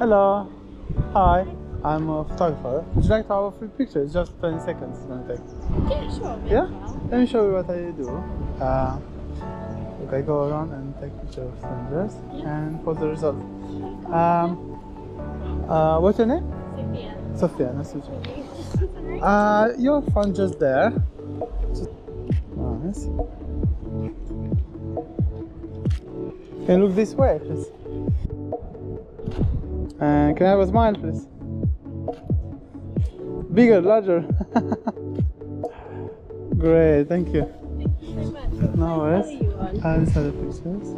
Hello. Hi. I'm a photographer. Would you like to have a free picture? It's just 20 seconds it's gonna take. Yeah, sure. Yeah? Let me show you what I do. Uh, I go around and take picture of strangers and post the result. Um, uh, what's your name? Sophia. Sophia. Nice to meet you. Uh, your phone just there. Just- Nice. Can you look this way, please? And can I have a smile, please? Bigger, larger. Great, thank you. Thank you so much. No worries. are you on? Uh, these are the pictures. Nice.